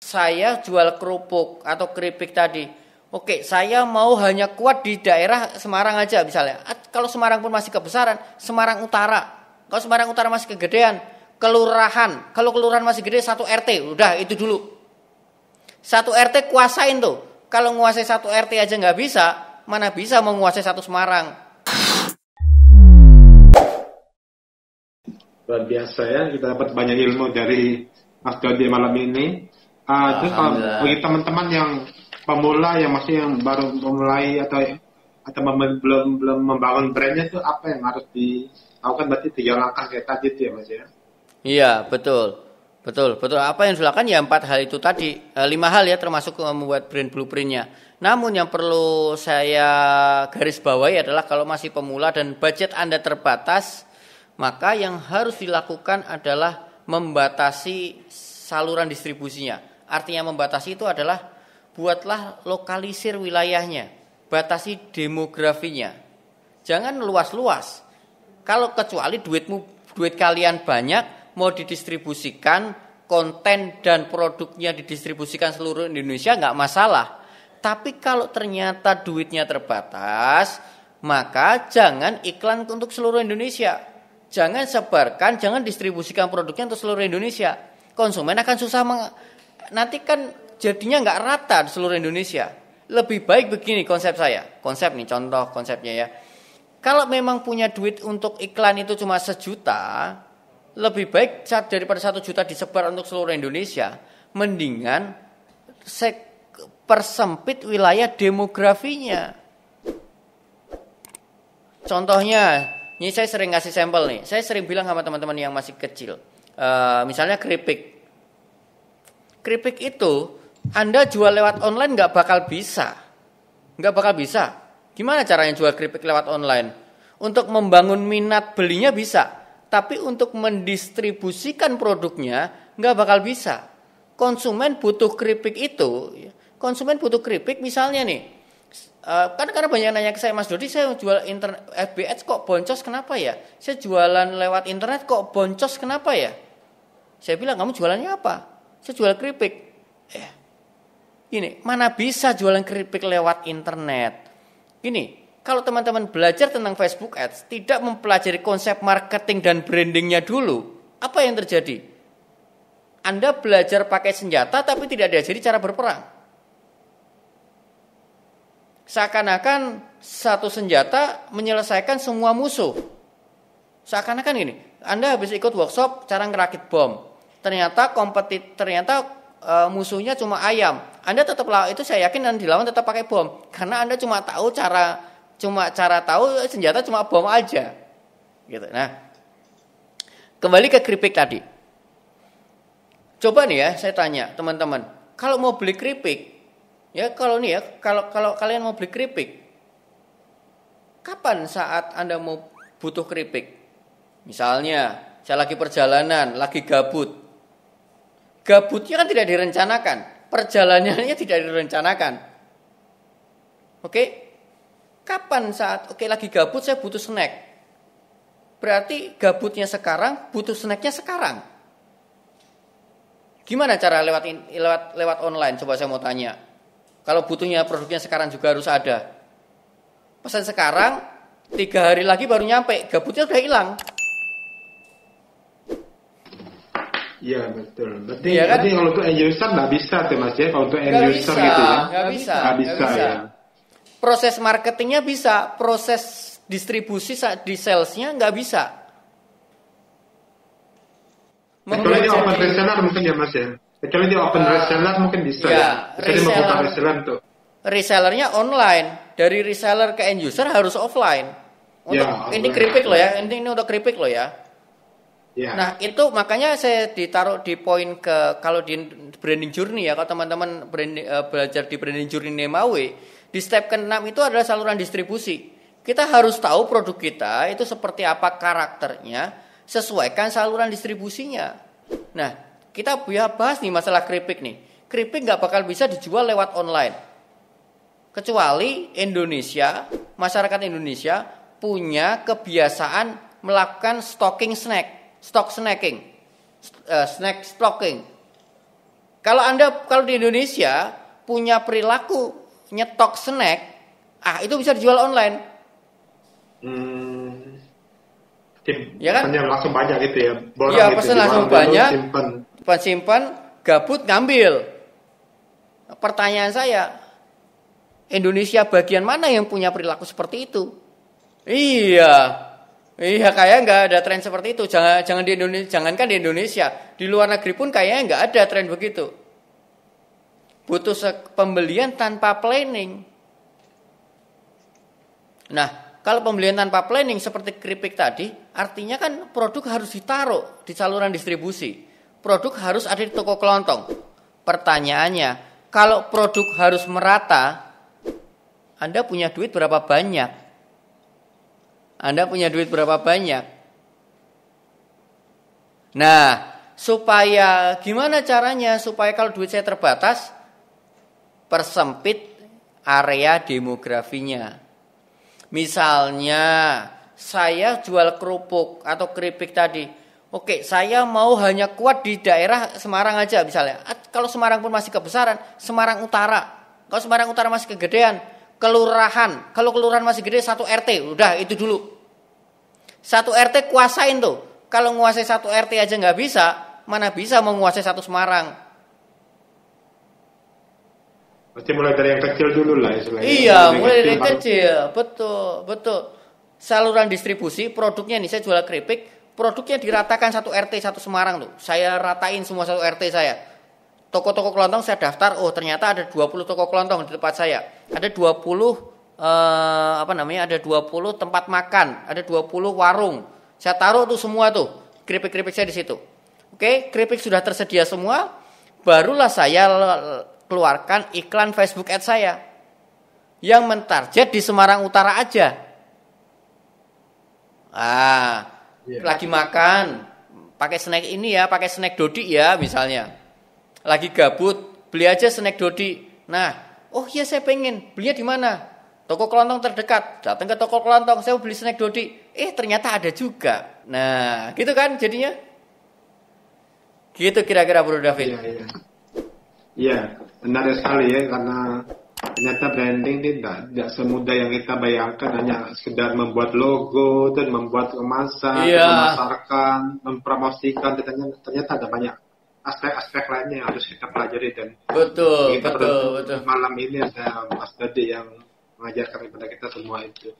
saya jual kerupuk atau keripik tadi. Oke, saya mau hanya kuat di daerah Semarang aja misalnya. Kalau Semarang pun masih kebesaran, Semarang Utara. Kalau Semarang Utara masih kegedean, kelurahan. Kalau kelurahan masih gede satu RT, udah itu dulu. Satu RT kuasain tuh. Kalau menguasai satu RT aja nggak bisa, mana bisa menguasai satu Semarang? Luar biasa ya, kita dapat banyak ilmu dari Mas Dodi malam ini. Uh, terus kalau bagi teman-teman yang pemula yang masih yang baru memulai atau atau belum belum membangun brandnya itu apa yang harus dilakukan? Berarti tiga langkah kayak tadi itu ya mas ya? Iya betul. Betul betul. Apa yang dilakukan? Ya empat hal itu tadi. E, lima hal ya termasuk membuat brand blueprintnya. Namun yang perlu saya garis bawahi adalah kalau masih pemula dan budget anda terbatas maka yang harus dilakukan adalah membatasi saluran distribusinya artinya membatasi itu adalah buatlah lokalisir wilayahnya, batasi demografinya. Jangan luas-luas. Kalau kecuali duitmu duit kalian banyak mau didistribusikan konten dan produknya didistribusikan seluruh Indonesia nggak masalah. Tapi kalau ternyata duitnya terbatas, maka jangan iklan untuk seluruh Indonesia. Jangan sebarkan, jangan distribusikan produknya untuk seluruh Indonesia. Konsumen akan susah nanti kan jadinya nggak rata di seluruh Indonesia. Lebih baik begini konsep saya. Konsep nih contoh konsepnya ya. Kalau memang punya duit untuk iklan itu cuma sejuta, lebih baik saat daripada satu juta disebar untuk seluruh Indonesia, mendingan persempit wilayah demografinya. Contohnya, ini saya sering ngasih sampel nih. Saya sering bilang sama teman-teman yang masih kecil, uh, misalnya keripik. Keripik itu anda jual lewat online nggak bakal bisa. Nggak bakal bisa. Gimana caranya jual keripik lewat online? Untuk membangun minat belinya bisa. Tapi untuk mendistribusikan produknya nggak bakal bisa. Konsumen butuh keripik itu. Konsumen butuh keripik misalnya nih. Uh, kan karena banyak nanya ke saya Mas Dodi saya jual internet FBS kok boncos kenapa ya? Saya jualan lewat internet kok boncos kenapa ya? Saya bilang kamu jualannya apa? Saya jual keripik. Eh, ini mana bisa jualan keripik lewat internet? Ini kalau teman-teman belajar tentang Facebook Ads, tidak mempelajari konsep marketing dan brandingnya dulu, apa yang terjadi? Anda belajar pakai senjata tapi tidak diajari cara berperang. Seakan-akan satu senjata menyelesaikan semua musuh. Seakan-akan ini, Anda habis ikut workshop cara ngerakit bom. Ternyata kompetit, ternyata e, musuhnya cuma ayam. Anda tetap lawan itu saya yakin dan dilawan tetap pakai bom karena Anda cuma tahu cara cuma cara tahu senjata cuma bom aja. Gitu. Nah, kembali ke keripik tadi. Coba nih ya, saya tanya teman-teman, kalau mau beli keripik, ya kalau nih ya, kalau kalau kalian mau beli keripik, kapan saat Anda mau butuh keripik? Misalnya, saya lagi perjalanan, lagi gabut. Gabutnya kan tidak direncanakan perjalanannya tidak direncanakan. Oke? Kapan saat oke lagi gabut saya butuh snack. Berarti gabutnya sekarang, butuh snacknya sekarang. Gimana cara lewat lewat lewat online? Coba saya mau tanya. Kalau butuhnya produknya sekarang juga harus ada. Pesan sekarang, tiga hari lagi baru nyampe, gabutnya sudah hilang. Iya betul. Berarti, ya, kan? berarti kalau untuk end user nggak bisa tuh mas ya. Kalau untuk end gak user bisa, gitu ya. Nggak bisa. Nggak bisa, bisa ya. Proses marketingnya bisa, proses distribusi di salesnya nggak bisa. Kecuali dia open reseller mungkin ya mas ya. Kecuali dia open uh, reseller mungkin bisa ya. ya. Reseller, reseller tuh. Resellernya online. Dari reseller ke end user harus offline. Untuk ya, ini keripik loh ya. Ini, ini untuk keripik loh ya Yeah. Nah itu makanya saya ditaruh di poin ke kalau di branding journey ya kalau teman-teman uh, belajar di branding journey Nemawe di step ke-6 itu adalah saluran distribusi. Kita harus tahu produk kita itu seperti apa karakternya, sesuaikan saluran distribusinya. Nah kita biar bahas nih masalah keripik nih. Keripik nggak bakal bisa dijual lewat online. Kecuali Indonesia, masyarakat Indonesia punya kebiasaan melakukan stocking snack stock snacking, uh, snack stocking. Kalau Anda kalau di Indonesia punya perilaku nyetok snack, ah itu bisa dijual online. Hmm. Ya kan? langsung banyak gitu ya. Iya, gitu, pesan langsung banyak. Simpan. simpan, gabut ngambil. Pertanyaan saya, Indonesia bagian mana yang punya perilaku seperti itu? Iya. Iya kayak nggak ada tren seperti itu. Jangan jangan di Indonesia, jangankan di Indonesia, di luar negeri pun kayaknya nggak ada tren begitu. Butuh pembelian tanpa planning. Nah, kalau pembelian tanpa planning seperti keripik tadi, artinya kan produk harus ditaruh di saluran distribusi. Produk harus ada di toko kelontong. Pertanyaannya, kalau produk harus merata, Anda punya duit berapa banyak? Anda punya duit berapa banyak? Nah, supaya gimana caranya supaya kalau duit saya terbatas persempit area demografinya. Misalnya saya jual kerupuk atau keripik tadi. Oke, saya mau hanya kuat di daerah Semarang aja misalnya. Kalau Semarang pun masih kebesaran, Semarang Utara. Kalau Semarang Utara masih kegedean, kelurahan. Kalau kelurahan masih gede satu RT, udah itu dulu. Satu RT kuasain tuh. Kalau nguasai satu RT aja nggak bisa, mana bisa menguasai satu Semarang? Pasti mulai dari yang kecil dulu lah istilahnya. Iya, mulai dari yang kecil, betul, betul. Saluran distribusi produknya nih saya jual keripik, produknya diratakan satu RT satu Semarang tuh. Saya ratain semua satu RT saya toko-toko kelontong saya daftar, oh ternyata ada 20 toko kelontong di tempat saya. Ada 20 eh, apa namanya? Ada 20 tempat makan, ada 20 warung. Saya taruh tuh semua tuh keripik-keripik saya di situ. Oke, keripik sudah tersedia semua, barulah saya keluarkan iklan Facebook Ad saya yang mentarget di Semarang Utara aja. Ah, yeah. lagi makan, pakai snack ini ya, pakai snack Dodi ya misalnya lagi gabut, beli aja snack Dodi. Nah, oh iya saya pengen, belinya di mana? Toko kelontong terdekat. Datang ke toko kelontong, saya beli snack Dodi. Eh, ternyata ada juga. Nah, gitu kan jadinya? Gitu kira-kira Bro David. Iya, iya. Iya, benar sekali ya karena ternyata branding tidak tidak semudah yang kita bayangkan hanya sekedar membuat logo dan membuat kemasan, iya. memasarkan, mempromosikan ternyata ternyata ada banyak aspek-aspek lainnya yang harus kita pelajari dan betul kita betul betul malam ini ada Mas Dede yang mengajarkan kepada kita semua itu.